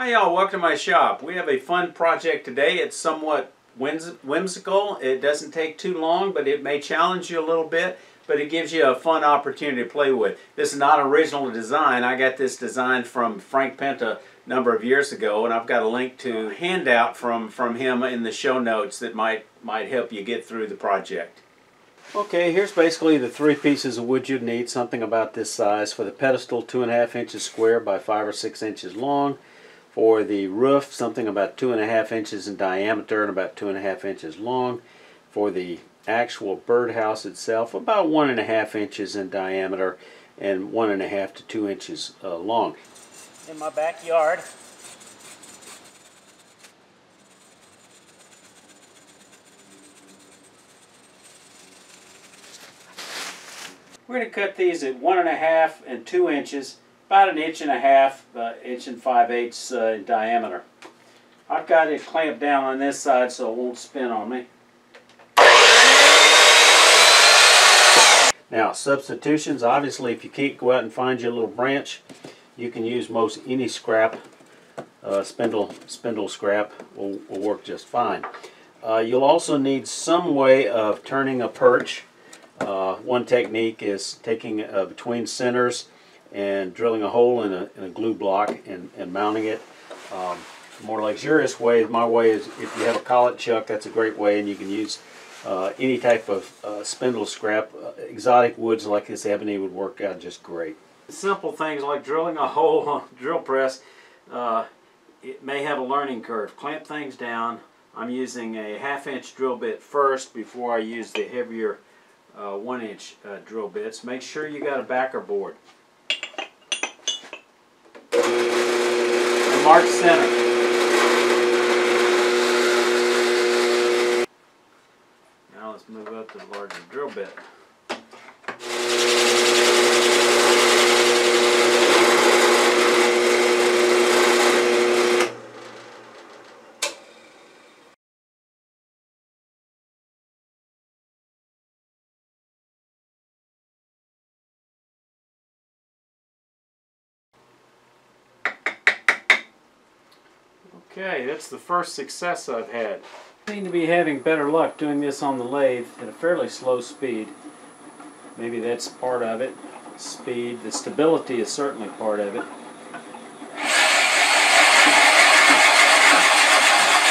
Hi y'all, welcome to my shop. We have a fun project today. It's somewhat whimsical. It doesn't take too long, but it may challenge you a little bit, but it gives you a fun opportunity to play with. This is not original design. I got this design from Frank Penta a number of years ago, and I've got a link to handout from, from him in the show notes that might, might help you get through the project. Okay, here's basically the three pieces of wood you'd need, something about this size. For the pedestal, two and a half inches square by five or six inches long. For the roof, something about two and a half inches in diameter and about two and a half inches long. For the actual birdhouse itself, about one and a half inches in diameter and one and a half to two inches uh, long. In my backyard, We're going to cut these at one and a half and two inches, about an inch and a half, uh, inch and five eighths uh, in diameter. I've got it clamped down on this side so it won't spin on me. Now substitutions, obviously if you can't go out and find your little branch, you can use most any scrap, uh, spindle, spindle scrap will, will work just fine. Uh, you'll also need some way of turning a perch uh, one technique is taking uh, between centers and drilling a hole in a, in a glue block and, and mounting it. Um, more luxurious way, my way is if you have a collet chuck, that's a great way and you can use uh, any type of uh, spindle scrap. Uh, exotic woods like this ebony would work out just great. Simple things like drilling a hole on a drill press, uh, it may have a learning curve. Clamp things down. I'm using a half inch drill bit first before I use the heavier uh, one inch uh, drill bits. Make sure you got a backer board. Mark center. Now let's move up to the larger drill bit. Okay, that's the first success I've had. I seem to be having better luck doing this on the lathe at a fairly slow speed. Maybe that's part of it. Speed. The stability is certainly part of it.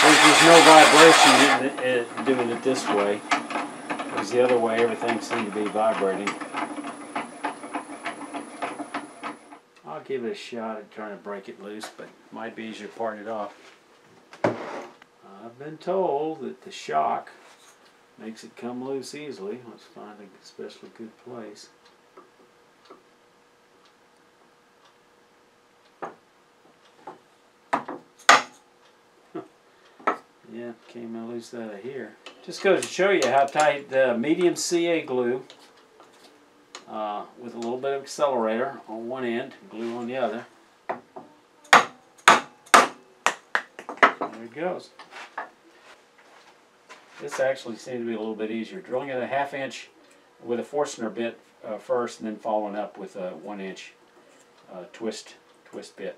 There's just no vibration in it, doing it this way. Whereas the other way, everything seemed to be vibrating. Give it a shot at trying to break it loose, but it might be easier parting it off. I've been told that the shock makes it come loose easily. Let's find a especially good place. yeah, came loose out of here. Just goes to show you how tight the medium CA glue uh, with a little bit of accelerator on one end, glue on the other. There it goes. This actually seemed to be a little bit easier. Drilling at a half inch with a Forstner bit uh, first and then following up with a one inch uh, twist, twist bit.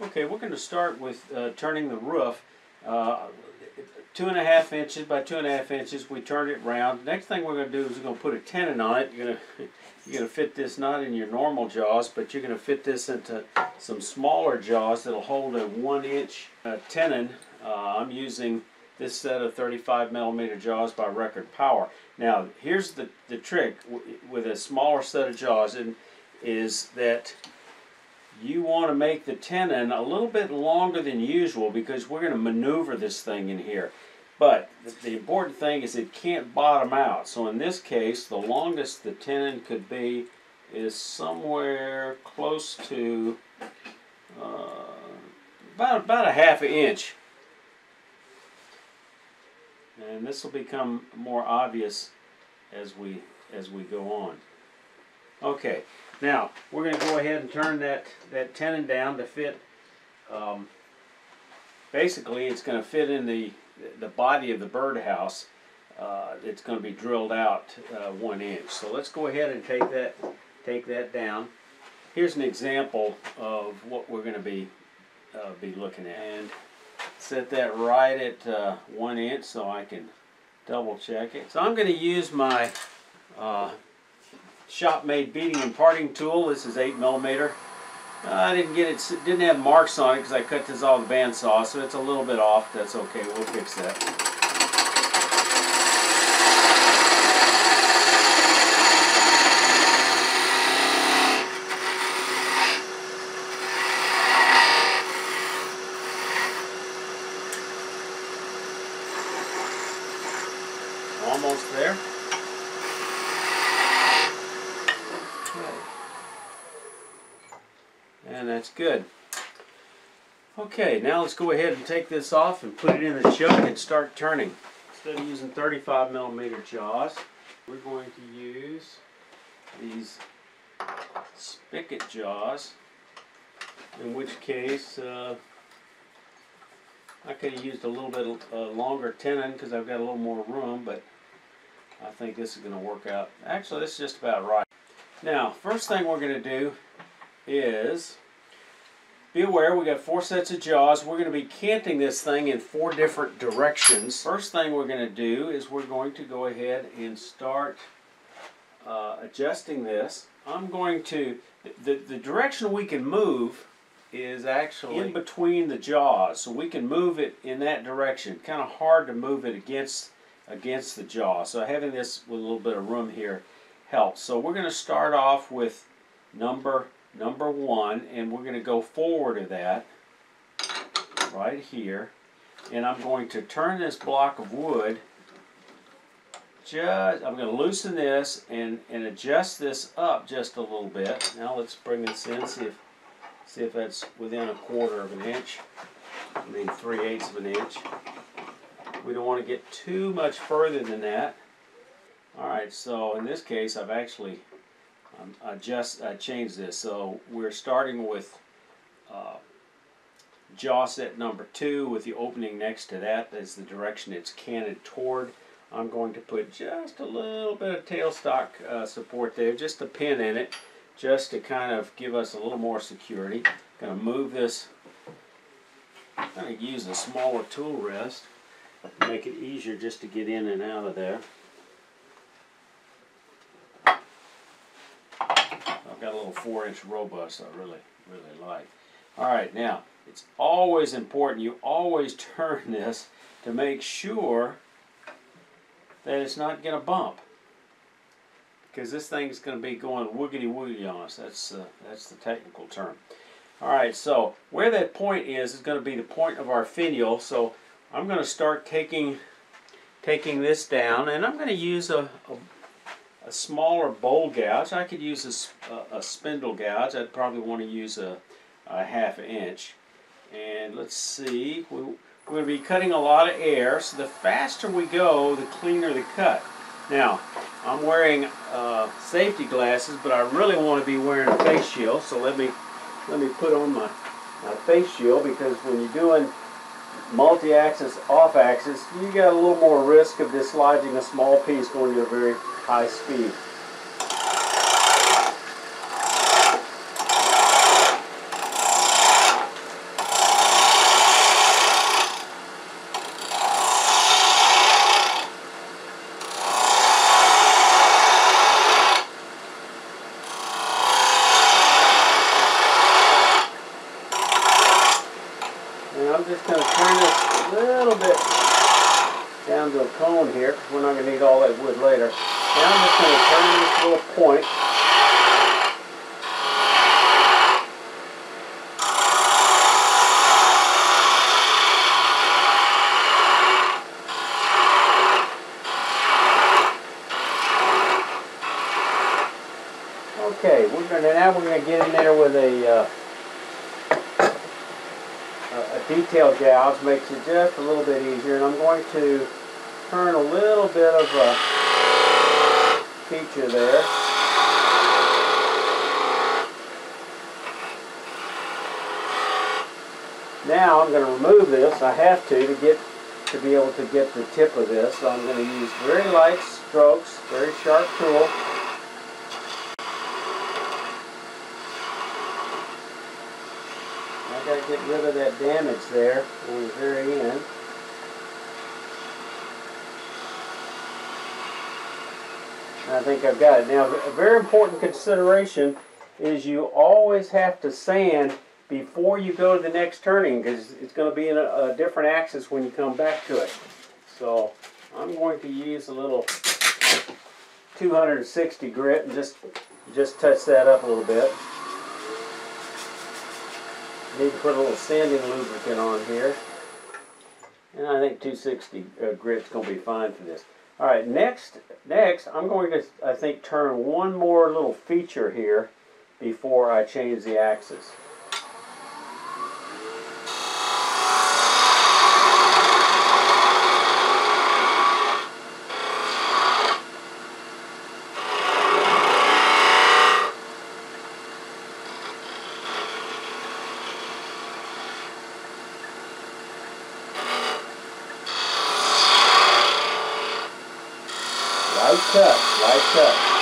Okay, we're going to start with uh, turning the roof. Two and a half inches by two and a half inches, we turn it round. Next thing we're going to do is we're going to put a tenon on it. You're going to you're going to fit this not in your normal jaws, but you're going to fit this into some smaller jaws that'll hold a one inch uh, tenon. Uh, I'm using this set of 35 millimeter jaws by Record Power. Now, here's the, the trick with a smaller set of jaws and is that you want to make the tenon a little bit longer than usual because we're going to maneuver this thing in here. But the important thing is it can't bottom out. So in this case, the longest the tenon could be is somewhere close to uh, about, about a half an inch and this will become more obvious as we as we go on. Okay, now we're going to go ahead and turn that that tenon down to fit. Um, basically, it's going to fit in the the body of the birdhouse. Uh, it's going to be drilled out uh, one inch. So let's go ahead and take that take that down. Here's an example of what we're going to be uh, be looking at. And set that right at uh, one inch so I can double check it. So I'm going to use my uh, shop made beading and parting tool. This is 8 millimeter. Uh, I didn't get it, didn't have marks on it because I cut this all the bandsaw, so it's a little bit off. That's okay, we'll fix that. Almost there. Okay. And that's good. Okay, now let's go ahead and take this off and put it in the chuck and start turning. Instead of using 35 millimeter jaws, we're going to use these spigot jaws, in which case uh, I could have used a little bit uh, longer tenon because I've got a little more room, but I think this is going to work out. Actually, this is just about right. Now, first thing we're going to do is be aware we got four sets of jaws. We're going to be canting this thing in four different directions. First thing we're going to do is we're going to go ahead and start uh, adjusting this. I'm going to, the, the direction we can move is actually in between the jaws. So we can move it in that direction. Kind of hard to move it against against the jaw. So having this with a little bit of room here helps. So we're going to start off with number number one and we're going to go forward of that right here. And I'm going to turn this block of wood just I'm going to loosen this and and adjust this up just a little bit. Now let's bring this in see if see if that's within a quarter of an inch. I mean three eighths of an inch. We don't want to get too much further than that. Alright so in this case I've actually um, I just I changed this. So we're starting with uh, jaw set number two with the opening next to that as the direction it's canted toward. I'm going to put just a little bit of tailstock uh, support there, just a pin in it, just to kind of give us a little more security. Going to move this, I'm going to use a smaller tool rest, to make it easier just to get in and out of there. Got a little four inch robust I really, really like. All right, now, it's always important, you always turn this to make sure that it's not going to bump. Because this thing is going to be going woogity woogity on us. That's, uh, that's the technical term. All right, so where that point is, is going to be the point of our finial. So I'm going to start taking, taking this down, and I'm going to use a, a a smaller bowl gouge. I could use a, a, spindle gouge. I'd probably want to use a, a half inch. And let's see, we, we're going to be cutting a lot of air, so the faster we go, the cleaner the cut. Now, I'm wearing uh, safety glasses, but I really want to be wearing a face shield, so let me, let me put on my, my face shield, because when you're doing multi-axis off-axis, you got a little more risk of dislodging a small piece going to a very high speed. And I'm just going to turn this a little bit down to a cone here because we're not going to need all that wood later. Now I'm just going to turn this little point. Okay, we're going to now we're going to get in there with a uh, a detail gouge makes it just a little bit easier and I'm going to turn a little bit of a feature there. Now I'm going to remove this. I have to to get to be able to get the tip of this. So I'm going to use very light strokes, very sharp tool. I got to get rid of that damage there on the very end. I think I've got it. Now, a very important consideration is you always have to sand before you go to the next turning because it's going to be in a, a different axis when you come back to it. So I'm going to use a little 260 grit and just just touch that up a little bit. Need to put a little sanding lubricant on here. And I think 260 uh, grit's going to be fine for this. All right, next, next I'm going to, I think, turn one more little feature here before I change the axis. Light touch, light touch.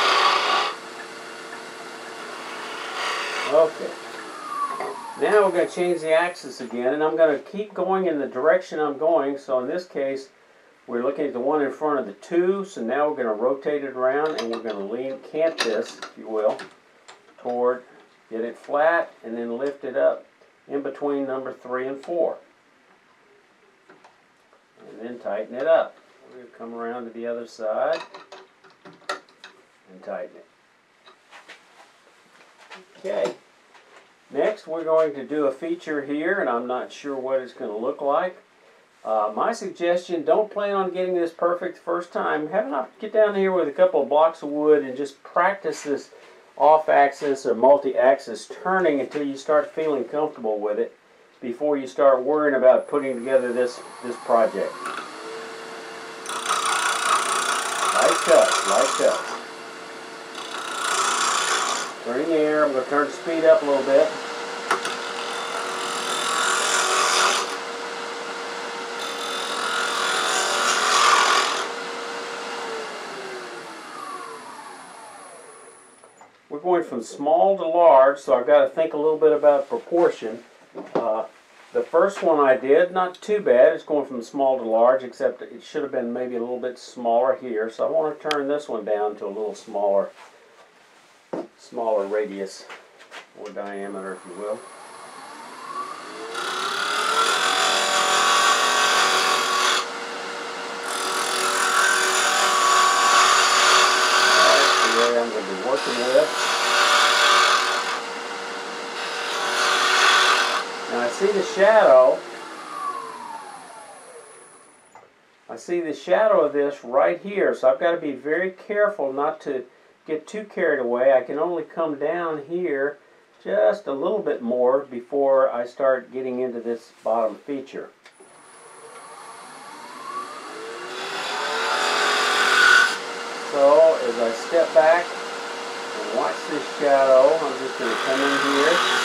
Okay. Now we're going to change the axis again, and I'm going to keep going in the direction I'm going. So in this case, we're looking at the one in front of the two. So now we're going to rotate it around, and we're going to lean, cant this, if you will, toward, get it flat, and then lift it up in between number three and four. And then tighten it up. We're going to come around to the other side and tighten it. Okay. Next, we're going to do a feature here, and I'm not sure what it's going to look like. Uh, my suggestion, don't plan on getting this perfect the first time. Have enough, get down here with a couple of blocks of wood and just practice this off-axis or multi-axis turning until you start feeling comfortable with it before you start worrying about putting together this, this project. Light touch, light touch. Turning the air, I'm going to turn the speed up a little bit. We're going from small to large, so I've got to think a little bit about proportion. Uh, the first one I did, not too bad. It's going from small to large, except it should have been maybe a little bit smaller here. So I want to turn this one down to a little smaller, smaller radius or diameter, if you will. Working with. Now I see the shadow. I see the shadow of this right here, so I've got to be very careful not to get too carried away. I can only come down here just a little bit more before I start getting into this bottom feature. So as I step back and watch this shadow, I'm just going to come in here.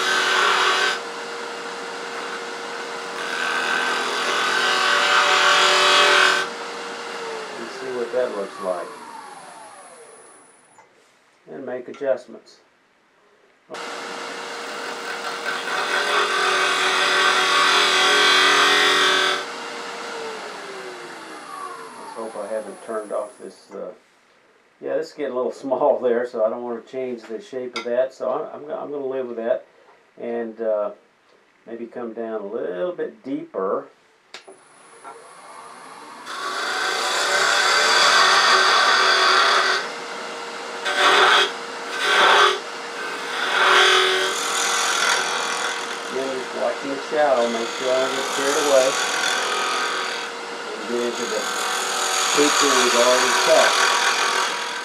and see what that looks like. And make adjustments. Let's hope I haven't turned off this. Uh, yeah, this is getting a little small there, so I don't want to change the shape of that. So I'm, I'm, I'm going to live with that. And uh, maybe come down a little bit deeper. Again, just watching the shadow, make sure I don't get carried away. And get into the feature we've already.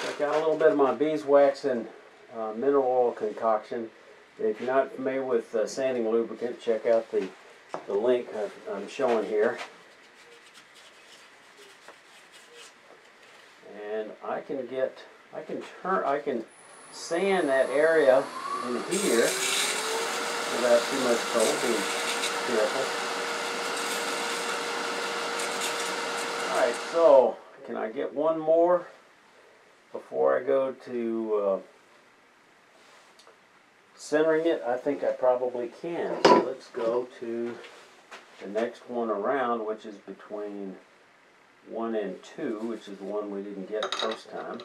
I got a little bit of my beeswax and uh, mineral oil concoction. If you're not familiar with uh, sanding lubricant, check out the, the link I- I'm showing here. And I can get, I can turn, I can sand that area in here without too much trouble, being careful. Alright, so can I get one more before I go to uh, Centering it, I think I probably can. So let's go to the next one around, which is between one and two, which is the one we didn't get first time.